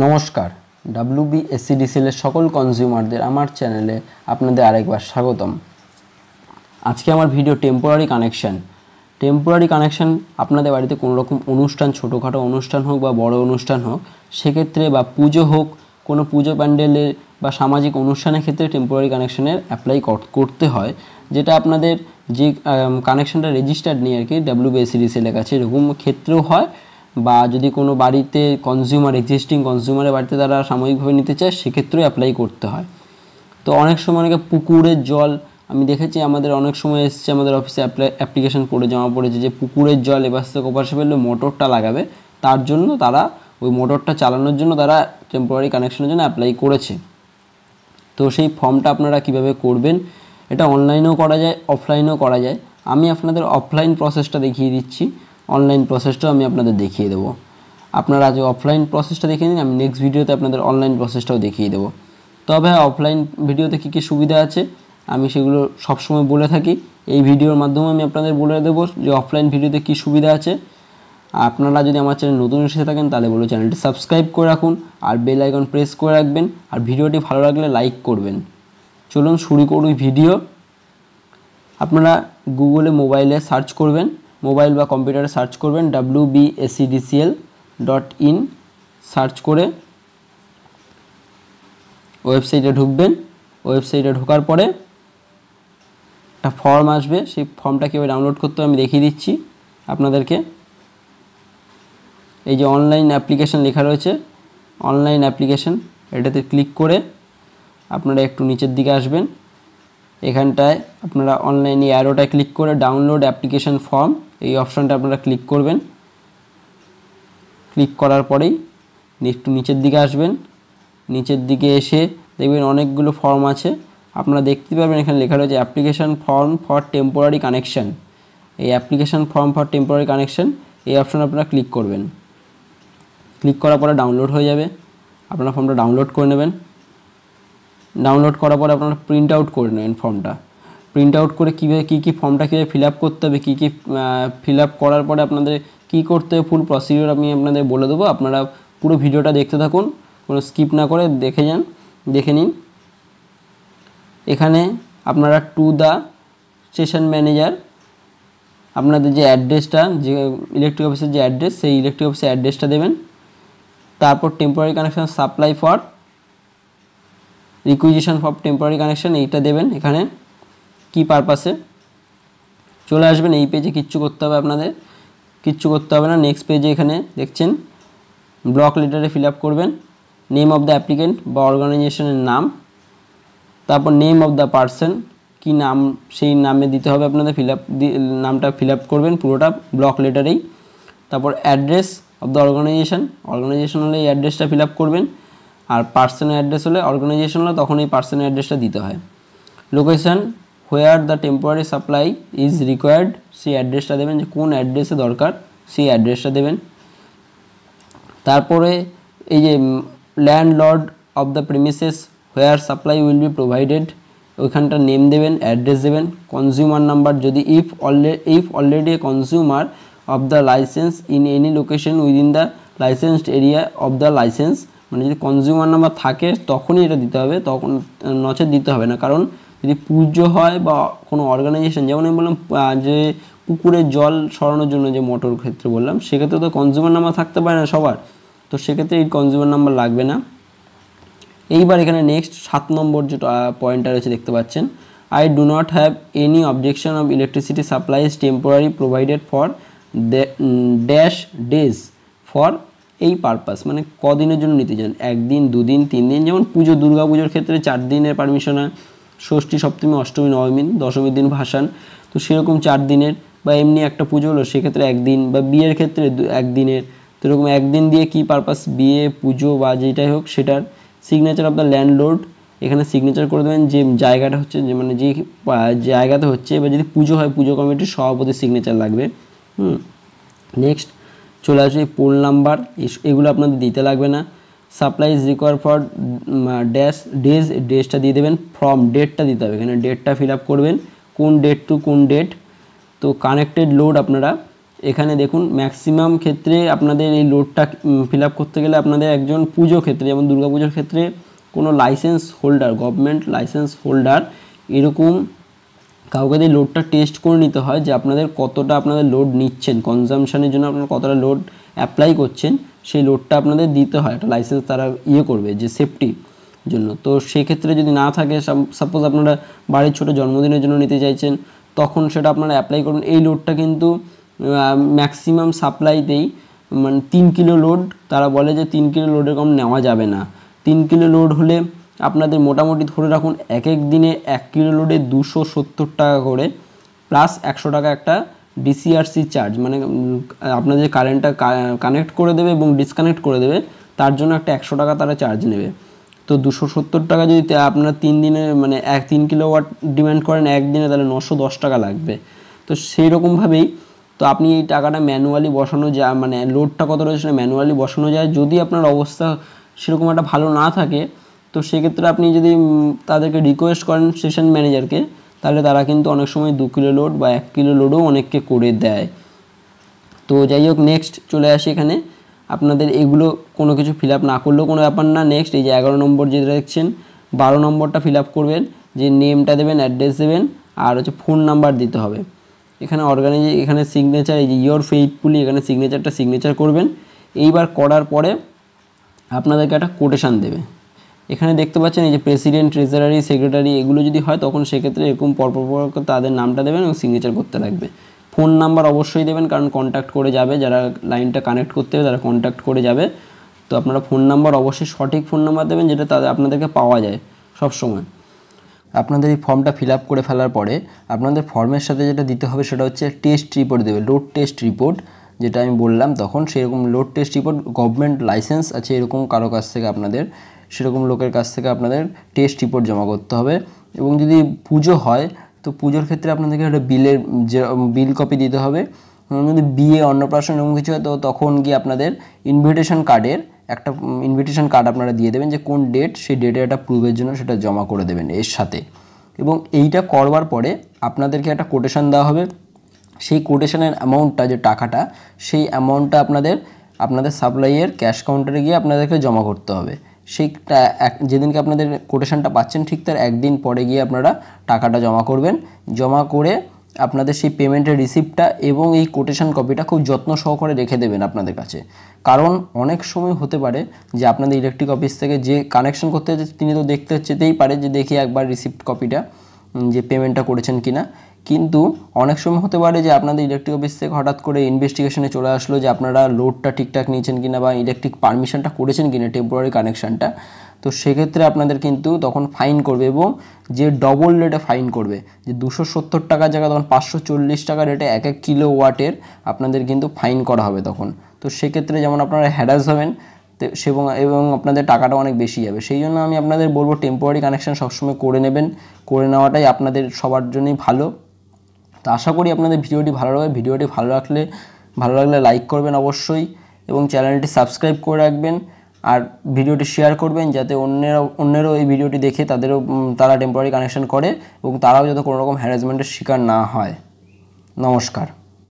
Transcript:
নমস্কার। ডাব্লিউবি এসিডিসিএলের সকল কনজিউমারদের আমার চ্যানেলে আপনাদের আরেকবার স্বাগতম। আজকে আমার video temporary connection temporary connection আপনাদের বাড়িতে কোনো রকম অনুষ্ঠান, ছোটোখাটো অনুষ্ঠান হোক বা বড় অনুষ্ঠান হোক, সেক্ষেত্রে বা পুজো হোক, কোনো পুজো প্যান্ডেলের বা সামাজিক অনুষ্ঠানের ক্ষেত্রে টেম্পোরারি কানেকশানের অ্যাপ্লাই করতে হয়, যেটা আপনাদের যে কানেকশানটা রেজিস্টার্ড নিয়ে আর কি ডাব্লিউবিএসিডিসিএলের কাছে এরকম ক্ষেত্রেও হয়। বা যদি কোনো বাড়িতে কনজিউমার এক্সিস্টিং কনজিউমারের বাড়িতে তারা সাময়িকভাবে নিতে চায়, সেক্ষেত্রেও অ্যাপ্লাই করতে হয়। তো অনেক সময় অনেকে পুকুরের জল, আমি দেখেছি আমাদের অনেক সময় এসছে আমাদের অফিসে অ্যাপ্লিকেশন পড়ে জমা পড়েছে যে পুকুরের জল এবার থেকে মোটরটা লাগাবে। তার জন্য তারা ওই মোটরটা চালানোর জন্য তারা টেম্পোরারি কানেকশনের জন্য অ্যাপ্লাই করেছে। তো সেই ফর্মটা আপনারা কীভাবে করবেন, এটা অনলাইনেও করা যায় অফলাইনেও করা যায়। আমি আপনাদের অফলাইন প্রসেসটা দেখিয়ে দিচ্ছি। অনলাইন প্রসেসটাও আমি আপনাদের দেখিয়ে দেবো। আপনারা আজ অফলাইন প্রসেসটা দেখিয়ে দিন আমি নেক্সট ভিডিওতে আপনাদের অনলাইন প্রসেসটাও দেখিয়ে দেবো। তবে অফলাইন ভিডিওতে কী কী সুবিধা আছে, আমি সেগুলো সবসময় বলে থাকি। এই ভিডিওর মাধ্যমে আমি আপনাদের বলে দেবো যে অফলাইন ভিডিওতে কী সুবিধা আছে। আপনারা যদি আমার চ্যানেল নতুন এসে থাকেন, তাহলে বলো চ্যানেলটি সাবস্ক্রাইব করে রাখুন, আর বেল আইকন প্রেস করে রাখবেন, আর ভিডিওটি ভালো লাগলে লাইক করবেন। চলুন শুরু করুন ভিডিও আপনারা গুগলে মোবাইলে সার্চ করবেন। মোবাইল বা কম্পিউটারে সার্চ করবেন W B SEDCL dot in search করে ওয়েবসাইটে ঢুকবেন। ওয়েবসাইটে ঢোকার পরে একটা ফর্ম আসবে, সেই ফর্মটা কীভাবে ডাউনলোড করতে আমি দেখিয়ে দিচ্ছি আপনাদেরকে। এই যে অনলাইন অ্যাপ্লিকেশান লেখা রয়েছে অনলাইন অ্যাপ্লিকেশান এটাতে ক্লিক করে আপনারা একটু নিচের দিকে আসবেন। এখানটায় আপনারা অনলাইনে অ্যারোটায় ক্লিক করে ডাউনলোড অ্যাপ্লিকেশান ফর্ম এই অপশানটা আপনারা ক্লিক করবেন। ক্লিক করার পরেই একটু নিচের দিকে আসবেন। নিচের দিকে এসে দেখবেন অনেকগুলো ফর্ম আছে। আপনারা দেখতে পাবেন এখানে লেখা রয়েছে application form for temporary connection এই application form for temporary connection এই অপশান আপনারা ক্লিক করবেন। ক্লিক করার পরে ডাউনলোড হয়ে যাবে। আপনারা ফর্মটা ডাউনলোড করে নেবেন। ডাউনলোড করার পরে আপনারা প্রিন্ট আউট করে নেবেন ফর্মটা প্রিন্ট আউট করে কীভাবে কী কী ফর্মটা কীভাবে ফিল আপ করতে হবে, কী কী ফিল আপ করার পরে আপনাদের কী করতে হবে ফুল প্রসিডিওর আমি আপনাদের বলে দেবো। আপনারা পুরো ভিডিওটা দেখতে থাকুন, কোনো স্কিপ না করে দেখে যান, দেখে নিন। এখানে আপনারা টু দ্য স্টেশন ম্যানেজার আপনাদের যে অ্যাড্রেসটা যে ইলেকট্রিক অফিসের যে অ্যাড্রেস সেই ইলেকট্রিক অফিসের অ্যাড্রেসটা দেবেন। তারপর temporary connection supply for requisition for temporary connection এইটা দেবেন এখানে, কি পারপাসে চলে আসবেন, এই পেজে কিচ্ছু করতে হবে আপনাদের, কিচ্ছু করতে হবে না নেক্সট পেজে এখানে দেখছেন ব্লক লেটারে ফিল আপ করবেন নেম অফ দ্য অ্যাপ্লিকেন্ট বা অর্গানাইজেশনের নাম, তারপর নেম অফ দ্য পার্সন কি নাম, সেই নামে দিতে হবে আপনাদের ফিল নামটা ফিল করবেন, পুরোটা ব্লক লেটারেই তারপর address of the organisation organisation হলে এই অ্যাড্রেসটা ফিল করবেন আর পার্সনের অ্যাড্রেস হলে অর্গানাইজেশন হলে তখন এই পার্সনের অ্যাড্রেসটা দিতে হয়। Location where the temporary supply is required সেই অ্যাড্রেসটা দেবেন যে কোন অ্যাড্রেসে দরকার, সেই অ্যাড্রেসটা দেবেন। তারপরে এই যে landlord of the premises where supply will be provided ওইখানটা নেম দেবেন অ্যাড্রেস দেবেন। কনজিউমার নাম্বার যদি if already if already a consumer of the licence in any location within the licensed area of the licence মানে যদি consumer number থাকে, তখনই এটা দিতে হবে, তখন নচেত দিতে হবে না। কারণ যদি পুজো হয় বা কোনো অর্গানাইজেশন যেমন আমি বললাম যে পুকুরের জল সরানোর জন্য যে মোটর ক্ষেত্রে বললাম, সেক্ষেত্রে তো কনজিউমার নাম্বার থাকতে পারে না সবার। তো সেক্ষেত্রে এই কনজিউমার নাম্বার লাগবে না। এইবার এখানে নেক্সট সাত নম্বর যে পয়েন্টটা রয়েছে দেখতে পাচ্ছেন। I do not have any objection of electricity supplies temporary provided for dash days for এই পারপাস মানে কদিনের জন্য নিতে চান? একদিন, দুদিন তিন দিন যেমন পুজো, দুর্গা পুজোর ক্ষেত্রে চার দিনের পারমিশন হয়। ষষ্ঠী, সপ্তমী, অষ্টমী, নবমী দশমীর দিন ভাসান। তো সেরকম চার দিনের, বা এমনি একটা পুজো হলো, সেক্ষেত্রে একদিন, বা বিয়ের ক্ষেত্রে একদিনের। তো এরকম একদিন দিয়ে কি পারপাস বিয়ে, পুজো, বা যেটাই হোক, সেটার সিগনেচার অফ দ্য ল্যান্ডলোড এখানে সিগনেচার করে দেবেন যে জায়গাটা হচ্ছে, যে মানে যে জায়গাতে হচ্ছে, বা যদি পুজো হয়, পুজো কমিটির সভাপতির সিগনেচার লাগবে। হুম নেক্সট চলে আসবে পোল নাম্বার এগুলো আপনাদের দিতে লাগবে না। Supply is require for dash days ডেজটা দিয়ে দেবেন ফ্রম ডেটটা দিতে হবে। এখানে ডেটটা ফিল আপ করবেন, কোন ডেট টু কোন ডেট তো কানেক্টেড লোড আপনারা, এখানে দেখুন ম্যাক্সিমাম ক্ষেত্রে আপনাদের এই লোডটা ফিল করতে গেলে আপনাদের একজন পুজো ক্ষেত্রে, যেমন দুর্গাপুজোর ক্ষেত্রে কোনো licence holder government licence holder এরকম কাউকে দিয়ে লোডটা টেস্ট করে নিতে হয় যে আপনাদের কতটা আপনাদের লোড নিচ্ছেন কনজামশনের জন্য আপনারা কতটা লোড অ্যাপ্লাই করছেন, সেই লোডটা আপনাদের দিতে হয়। একটা লাইসেন্স তারা ইয়ে করবে যে সেফটি জন্য। তো সেক্ষেত্রে যদি না থাকে সাপোজ আপনারা বাড়ির ছোটো জন্মদিনের জন্য নিতে চাইছেন, তখন সেটা আপনারা অ্যাপ্লাই করবেন এই লোডটা কিন্তু ম্যাক্সিমাম সাপ্লাইতেই মানে তিন কিলো লোড তারা বলে যে তিন কিলো লোডের কম নেওয়া যাবে না। তিন কিলো লোড হলে আপনাদের মোটামুটি ধরে রাখুন এক এক দিনে এক কিলো লোডে দুশো সত্তর টাকা করে প্লাস একশো টাকা একটা ডিসিআরসি চার্জ মানে আপনাদের কারেন্টটা কানেক্ট করে দেবে এবং ডিসকানেক্ট করে দেবে, তার জন্য একটা একশো টাকা তারা চার্জ নেবে। তো দুশো সত্তর টাকা যদি আপনারা তিন দিনে মানে এক, তিন কিলো ওয়াট ডিমান্ড করেন একদিনে তাহলে নশো দশ টাকা লাগবে। তো সেই রকমভাবেই, তো আপনি এই টাকাটা ম্যানুয়ালি বসানো যায় মানে লোডটা কত রয়েছে সেটা ম্যানুয়ালি বসানো যায়। যদি আপনার অবস্থা সেরকম একটা ভালো না থাকে তো সেক্ষেত্রে আপনি যদি তাদেরকে রিকোয়েস্ট করেন স্টেশন ম্যানেজারকে তাহলে তারা কিন্তু অনেক সময় দু কিলো লোড বা এক কিলো লোডও অনেককে করে দেয়। তো যাই হোক নেক্সট চলে আসি এখানে। আপনাদের এগুলো কোনো কিছু ফিল না করলেও কোনো ব্যাপার না। নেক্সট এই যে এগারো নম্বর যেটা দেখছেন, বারো নম্বরটা ফিল করবেন, যে নেমটা দেবেন অ্যাড্রেস দেবেন, আর হচ্ছে ফোন নাম্বার দিতে হবে। এখানে অর্গানাইজ এখানে সিগনেচার এই যে ইয়োর ফেইথফুলি এখানে সিগনেচারটা সিগনেচার করবেন। এইবার করার পরে আপনাদেরকে একটা কোটেশান দেবে। এখানে দেখতে পাচ্ছেন এই যে প্রেসিডেন্ট, ট্রেজারারি, সেক্রেটারি এগুলো যদি হয়, তখন সেক্ষেত্রে এরকম পরপর পর তাদের নামটা দেবেন এবং সিগনেচার করতে লাগবে। ফোন নাম্বার অবশ্যই দেবেন, কারণ কন্ট্যাক্ট করে যাবে। যারা লাইনটা কানেক্ট করতে হবে, তারা কন্ট্যাক্ট করে যাবে। তো আপনারা ফোন নাম্বার অবশ্যই সঠিক ফোন নাম্বার দেবেন, যেটা তাদের, আপনাদেরকে পাওয়া যায় সব সময় আপনাদের এই ফর্মটা ফিল আপ করে ফেলার পরে আপনাদের ফর্মের সাথে যেটা দিতে হবে, সেটা হচ্ছে টেস্ট রিপোর্ট দেবে লোড টেস্ট রিপোর্ট যেটা আমি বললাম তখন। সেরকম load test report government licence আছে এরকম কারও কাছ থেকে আপনাদের। সেরকম লোকের কাছ থেকে আপনাদের টেস্ট রিপোর্ট জমা করতে হবে। এবং যদি পুজো হয়, তো পুজোর ক্ষেত্রে আপনাদেরকে একটা বিলের যে বিল কপি দিতে হবে। যদি বিয়ে অন্নপ্রাশন এরকম কিছু হয়, তো তখন গিয়ে আপনাদের ইনভিটেশন কার্ডের একটা ইনভিটেশন কার্ড আপনারা দিয়ে দেবেন যে কোন ডেট সেই ডেটে একটা প্রুভের জন্য সেটা জমা করে দেবেন এর সাথে। এবং এইটা করবার পরে আপনাদেরকে একটা কোটেশন দেওয়া হবে। সেই কোটেশনের অ্যামাউন্টটা যে টাকাটা, সেই অ্যামাউন্টটা আপনাদের আপনাদের সাপ্লাইয়ের ক্যাশ কাউন্টারে গিয়ে আপনাদেরকে জমা করতে হবে। এক, যেদিনকে আপনাদের কোটেশনটা পাচ্ছেন, ঠিক তার একদিন পরে গিয়ে আপনারা টাকাটা জমা করবেন। জমা করে আপনাদের সেই পেমেন্টের রিসিপ্টটা এবং এই কোটেশন কপিটা খুব যত্ন সহকারে রেখে দেবেন আপনাদের কাছে। কারণ অনেক সময় হতে পারে যে আপনাদের ইলেকট্রিক অফিস থেকে যে কানেকশন করতে যাচ্ছে তিনি তো দেখতে চেতেই পারে যে দেখি একবার রিসিপ্ট কপিটা যে পেমেন্টটা করেছেন কিনা। কিন্তু অনেক সময় হতে পারে যে আপনাদের ইলেকট্রিক অফিস থেকে হঠাৎ করে ইনভেস্টিগেশনে চলে আসলো যে আপনারা লোডটা ঠিকঠাক নিয়েছেন কিনা বা ইলেকট্রিক পারমিশনটা করেছেন কিনা টেম্পোরারি কানেকশানটা তো সেক্ষেত্রে আপনাদের কিন্তু তখন ফাইন করবে এবং যে ডবল রেটে ফাইন করবে, যে দুশো সত্তর টাকার জায়গায় তখন পাঁচশো চল্লিশ টাকা রেটে এক এক কিলো ওয়াটের আপনাদের কিন্তু ফাইন করা হবে তখন। তো সেক্ষেত্রে যেমন আপনারা হ্যারাস হবেন এবং এবং আপনাদের টাকাটা অনেক বেশি যাবে। সেই জন্য আমি আপনাদের বলব টেম্পোরারি কানেকশান সবসময় করে নেবেন। করে নেওয়াটাই আপনাদের সবার জন্যই ভালো। তো আশা করি আপনাদের ভিডিওটি ভালো লাগবে। ভিডিওটি ভালো রাখলে ভালো লাগলে লাইক করবেন অবশ্যই এবং চ্যানেলটি সাবস্ক্রাইব করে রাখবেন। আর ভিডিওটি শেয়ার করবেন যাতে অন্যেরা, অন্যেরও এই ভিডিওটি দেখে তাদেরও তারা টেম্পোরারি কানেকশান করে এবং তারাও যাতে কোনো রকম হ্যারাসমেন্টের শিকার না হয়। নমস্কার।